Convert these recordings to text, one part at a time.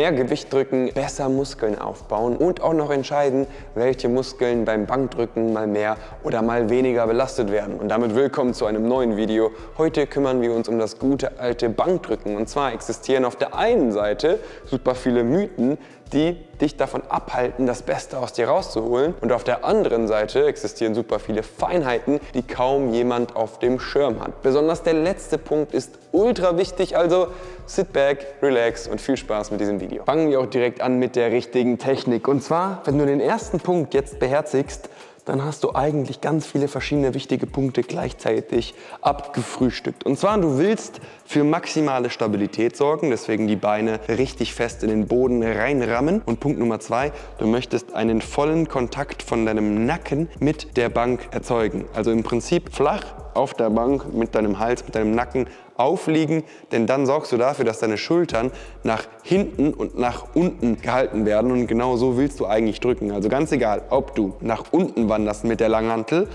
mehr Gewicht drücken, besser Muskeln aufbauen und auch noch entscheiden, welche Muskeln beim Bankdrücken mal mehr oder mal weniger belastet werden. Und damit willkommen zu einem neuen Video. Heute kümmern wir uns um das gute alte Bankdrücken. Und zwar existieren auf der einen Seite super viele Mythen, die dich davon abhalten, das Beste aus dir rauszuholen. Und auf der anderen Seite existieren super viele Feinheiten, die kaum jemand auf dem Schirm hat. Besonders der letzte Punkt ist ultra wichtig, also sit back, relax und viel Spaß mit diesem Video. Fangen wir auch direkt an mit der richtigen Technik. Und zwar, wenn du den ersten Punkt jetzt beherzigst, dann hast du eigentlich ganz viele verschiedene wichtige Punkte gleichzeitig abgefrühstückt. Und zwar, du willst für maximale Stabilität sorgen, deswegen die Beine richtig fest in den Boden reinrammen. Und Punkt Nummer zwei, du möchtest einen vollen Kontakt von deinem Nacken mit der Bank erzeugen. Also im Prinzip flach auf der Bank mit deinem Hals, mit deinem Nacken aufliegen, denn dann sorgst du dafür, dass deine Schultern nach hinten und nach unten gehalten werden und genau so willst du eigentlich drücken. Also ganz egal, ob du nach unten wanderst mit der Langhantel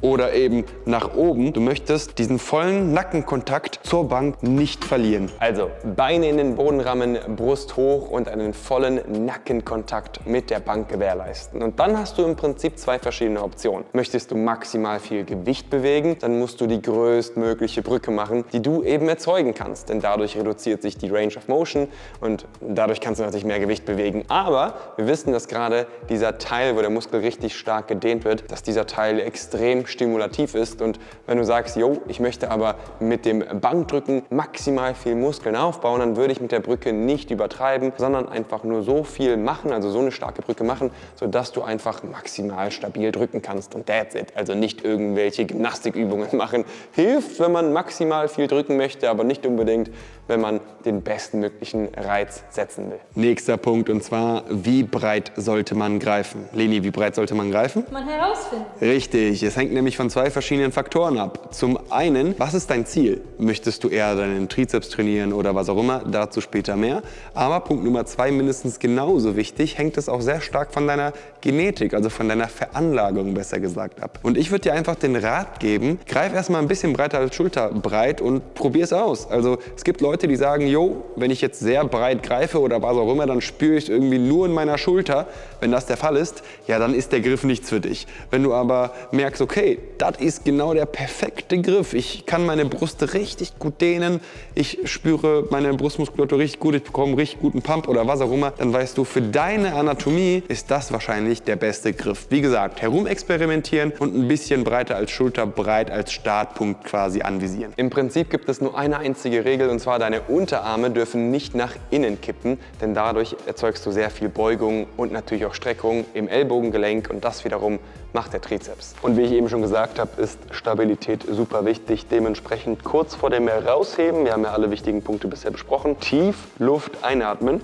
oder eben nach oben. Du möchtest diesen vollen Nackenkontakt zur Bank nicht verlieren. Also Beine in den Boden rammen, Brust hoch und einen vollen Nackenkontakt mit der Bank gewährleisten. Und dann hast du im Prinzip zwei verschiedene Optionen. Möchtest du maximal viel Gewicht bewegen, dann musst du die größtmögliche Brücke machen, die du eben erzeugen kannst. Denn dadurch reduziert sich die Range of Motion und dadurch kannst du natürlich mehr Gewicht bewegen. Aber wir wissen, dass gerade dieser Teil, wo der Muskel richtig stark gedehnt wird, dass dieser Teil extrem stimulativ ist. Und wenn du sagst, yo, ich möchte aber mit dem Bankdrücken maximal viel Muskeln aufbauen, dann würde ich mit der Brücke nicht übertreiben, sondern einfach nur so viel machen, also so eine starke Brücke machen, sodass du einfach maximal stabil drücken kannst. Und that's it. Also nicht irgendwelche Gymnastikübungen machen. Hilft, wenn man maximal viel drücken möchte, aber nicht unbedingt, wenn man den bestmöglichen Reiz setzen will. Nächster Punkt und zwar, wie breit sollte man greifen? Leni, wie breit sollte man greifen? Man herausfinden. Richtig, es hängt nämlich von zwei verschiedenen Faktoren ab. Zum einen, was ist dein Ziel? Möchtest du eher deinen Trizeps trainieren oder was auch immer? Dazu später mehr. Aber Punkt Nummer zwei, mindestens genauso wichtig, hängt es auch sehr stark von deiner Genetik, also von deiner Veranlagung besser gesagt ab. Und ich würde dir einfach den Rat geben, greif erstmal ein bisschen breiter als schulterbreit und probier es aus. Also es gibt Leute, die sagen, jo, wenn ich jetzt sehr breit greife oder was auch immer, dann spüre ich es irgendwie nur in meiner Schulter. Wenn das der Fall ist, ja, dann ist der Griff nichts für dich. Wenn du aber merkst, okay, das ist genau der perfekte Griff. Ich kann meine Brust richtig gut dehnen, ich spüre meine Brustmuskulatur richtig gut, ich bekomme richtig guten Pump oder was auch immer, dann weißt du, für deine Anatomie ist das wahrscheinlich der beste Griff. Wie gesagt, herumexperimentieren und ein bisschen breiter als Schulter, breit als Startpunkt quasi anvisieren. Im Prinzip gibt es nur eine einzige Regel und zwar deine Unterarme dürfen nicht nach innen kippen, denn dadurch erzeugst du sehr viel Beugung und natürlich auch Streckung im Ellbogengelenk und das wiederum macht der Trizeps. Und wie ich eben schon gesagt habe, ist Stabilität super wichtig. Dementsprechend kurz vor dem Herausheben, wir haben ja alle wichtigen Punkte bisher besprochen, tief Luft einatmen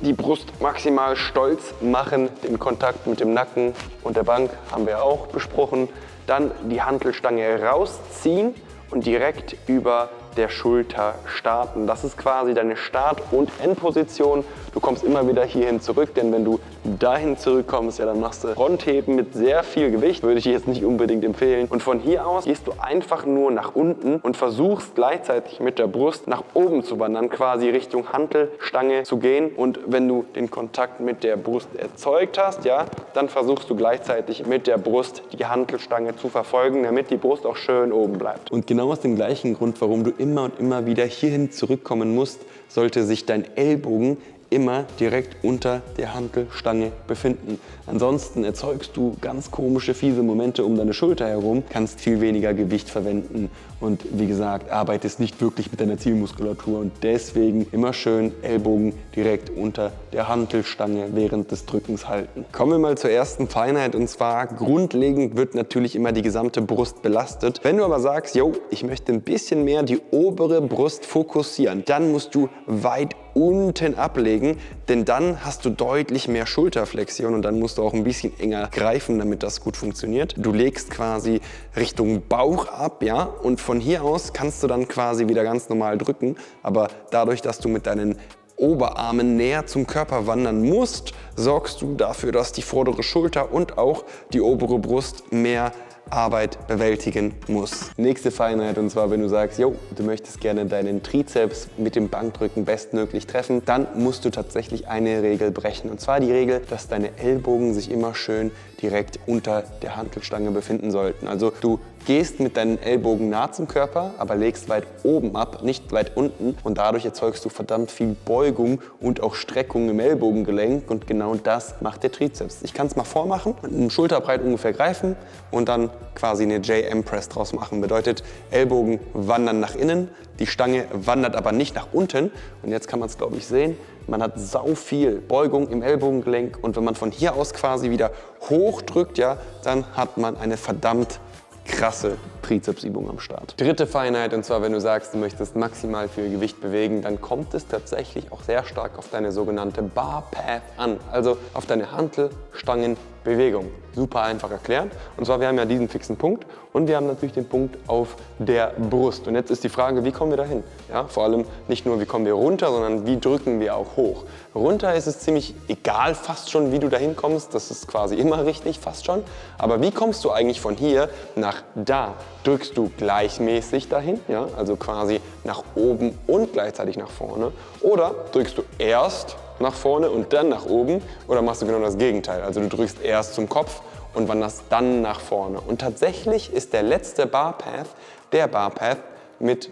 die Brust maximal stolz machen, den Kontakt mit dem Nacken und der Bank haben wir auch besprochen. Dann die Hantelstange rausziehen und direkt über der Schulter starten. Das ist quasi deine Start- und Endposition. Du kommst immer wieder hierhin zurück, denn wenn du dahin zurückkommst, ja, dann machst du Frontheben mit sehr viel Gewicht, würde ich jetzt nicht unbedingt empfehlen. Und von hier aus gehst du einfach nur nach unten und versuchst gleichzeitig mit der Brust nach oben zu wandern, quasi Richtung Hantelstange zu gehen. Und wenn du den Kontakt mit der Brust erzeugt hast, ja, dann versuchst du gleichzeitig mit der Brust die Hantelstange zu verfolgen, damit die Brust auch schön oben bleibt. Und genau aus dem gleichen Grund, warum du immer und immer wieder hierhin zurückkommen musst, sollte sich dein Ellbogen immer direkt unter der Hantelstange befinden. Ansonsten erzeugst du ganz komische, fiese Momente um deine Schulter herum, kannst viel weniger Gewicht verwenden und wie gesagt, arbeitest nicht wirklich mit deiner Zielmuskulatur und deswegen immer schön Ellbogen direkt unter der Hantelstange während des Drückens halten. Kommen wir mal zur ersten Feinheit und zwar grundlegend wird natürlich immer die gesamte Brust belastet. Wenn du aber sagst, yo, ich möchte ein bisschen mehr die obere Brust fokussieren, dann musst du weit unten ablegen, denn dann hast du deutlich mehr Schulterflexion und dann musst du auch ein bisschen enger greifen, damit das gut funktioniert. Du legst quasi Richtung Bauch ab, ja, und von hier aus kannst du dann quasi wieder ganz normal drücken, aber dadurch, dass du mit deinen Oberarmen näher zum Körper wandern musst, sorgst du dafür, dass die vordere Schulter und auch die obere Brust mehr Arbeit bewältigen muss. Nächste Feinheit und zwar, wenn du sagst, jo, du möchtest gerne deinen Trizeps mit dem Bankdrücken bestmöglich treffen, dann musst du tatsächlich eine Regel brechen. Und zwar die Regel, dass deine Ellbogen sich immer schön direkt unter der Hantelstange befinden sollten. Also du gehst mit deinen Ellbogen nah zum Körper, aber legst weit oben ab, nicht weit unten und dadurch erzeugst du verdammt viel Beugung und auch Streckung im Ellbogengelenk und genau das macht der Trizeps. Ich kann es mal vormachen, mit einem Schulterbreit ungefähr greifen und dann quasi eine JM Press draus machen. Bedeutet, Ellbogen wandern nach innen, die Stange wandert aber nicht nach unten. Und jetzt kann man es glaube ich sehen, man hat sau viel Beugung im Ellbogengelenk. Und wenn man von hier aus quasi wieder hochdrückt, ja, dann hat man eine verdammt krasse Trizepsübung am Start. Dritte Feinheit, und zwar wenn du sagst, du möchtest maximal viel Gewicht bewegen, dann kommt es tatsächlich auch sehr stark auf deine sogenannte Bar Path an, also auf deine Hantelstangenbewegung. Super einfach erklärt. Und zwar, wir haben ja diesen fixen Punkt und wir haben natürlich den Punkt auf der Brust. Und jetzt ist die Frage, wie kommen wir dahin? Ja, vor allem nicht nur, wie kommen wir runter, sondern wie drücken wir auch hoch. Runter ist es ziemlich egal fast schon, wie du dahin kommst. Das ist quasi immer richtig, fast schon. Aber wie kommst du eigentlich von hier nach da? Drückst du gleichmäßig dahin, ja, also quasi nach oben und gleichzeitig nach vorne? Oder drückst du erst nach vorne und dann nach oben oder machst du genau das Gegenteil? Also du drückst erst zum Kopf und wanderst dann nach vorne. Und tatsächlich ist der letzte Barpath der Barpath, mit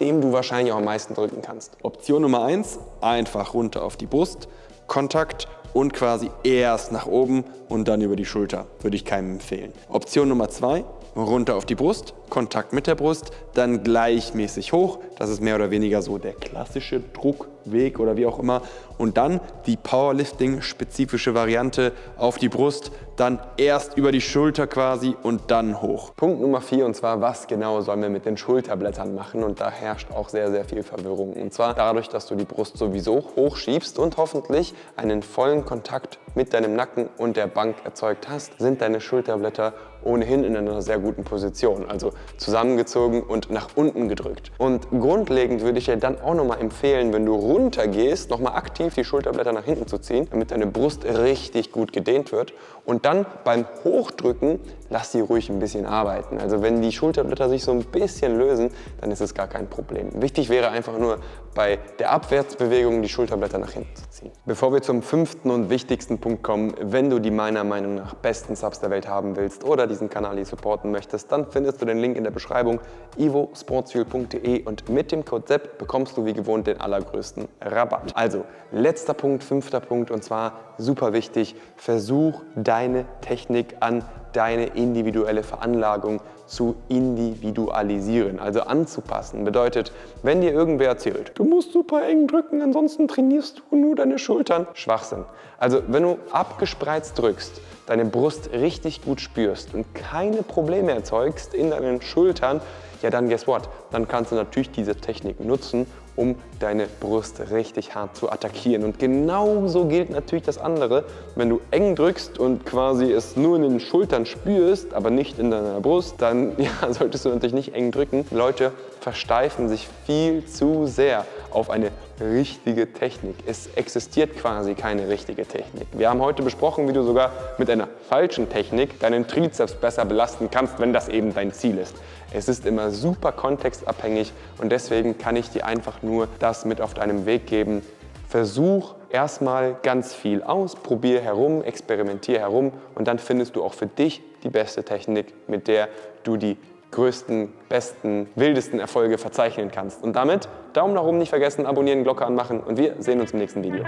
dem du wahrscheinlich auch am meisten drücken kannst. Option Nummer eins: einfach runter auf die Brust, Kontakt und quasi erst nach oben und dann über die Schulter. Würde ich keinem empfehlen. Option Nummer zwei: runter auf die Brust, Kontakt mit der Brust, dann gleichmäßig hoch. Das ist mehr oder weniger so der klassische Druckweg oder wie auch immer. Und dann die Powerlifting-spezifische Variante auf die Brust, dann erst über die Schulter quasi und dann hoch. Punkt Nummer vier und zwar, was genau sollen wir mit den Schulterblättern machen? Und da herrscht auch sehr, sehr viel Verwirrung. Und zwar dadurch, dass du die Brust sowieso hochschiebst und hoffentlich einen vollen Kontakt mit deinem Nacken und der Bank erzeugt hast, sind deine Schulterblätter ohnehin in einer sehr guten Position. Also zusammengezogen und nach unten gedrückt. Und grundlegend würde ich dir dann auch nochmal empfehlen, wenn du runter gehst, nochmal aktiv die Schulterblätter nach hinten zu ziehen, damit deine Brust richtig gut gedehnt wird. Und dann beim Hochdrücken lass sie ruhig ein bisschen arbeiten. Also wenn die Schulterblätter sich so ein bisschen lösen, dann ist es gar kein Problem. Wichtig wäre einfach nur bei der Abwärtsbewegung die Schulterblätter nach hinten zu ziehen. Bevor wir zum fünften und wichtigsten Punkt kommen, wenn du die meiner Meinung nach besten Subs der Welt haben willst oder diesen Kanal hier supporten möchtest, dann findest du den Link in der Beschreibung ivosportsfuel.de und mit dem Code SEP bekommst du wie gewohnt den allergrößten Rabatt. Also, letzter Punkt, fünfter Punkt und zwar super wichtig, versuch deine Technik an deine individuelle Veranlagung zu individualisieren, also anzupassen. Bedeutet, wenn dir irgendwer erzählt, du musst super eng drücken, ansonsten trainierst du nur deine Schultern. Schwachsinn. Also wenn du abgespreizt drückst, deine Brust richtig gut spürst und keine Probleme erzeugst in deinen Schultern, ja dann guess what? Dann kannst du natürlich diese Technik nutzen, um deine Brust richtig hart zu attackieren. Und genauso gilt natürlich das andere. Wenn du eng drückst und quasi es nur in den Schultern spürst, aber nicht in deiner Brust, dann ja, solltest du natürlich nicht eng drücken. Leute versteifen sich viel zu sehr auf eine richtige Technik. Es existiert quasi keine richtige Technik. Wir haben heute besprochen, wie du sogar mit einer falschen Technik deinen Trizeps besser belasten kannst, wenn das eben dein Ziel ist. Es ist immer super kontextabhängig und deswegen kann ich dir einfach nur das mit auf deinem Weg geben. Versuch erstmal ganz viel aus, probier herum, experimentier herum und dann findest du auch für dich die beste Technik, mit der du die größten, besten, wildesten Erfolge verzeichnen kannst. Und damit Daumen nach oben nicht vergessen, abonnieren, Glocke anmachen und wir sehen uns im nächsten Video.